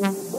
Mm-hmm.